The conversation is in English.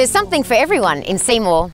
There's something for everyone in Seymour.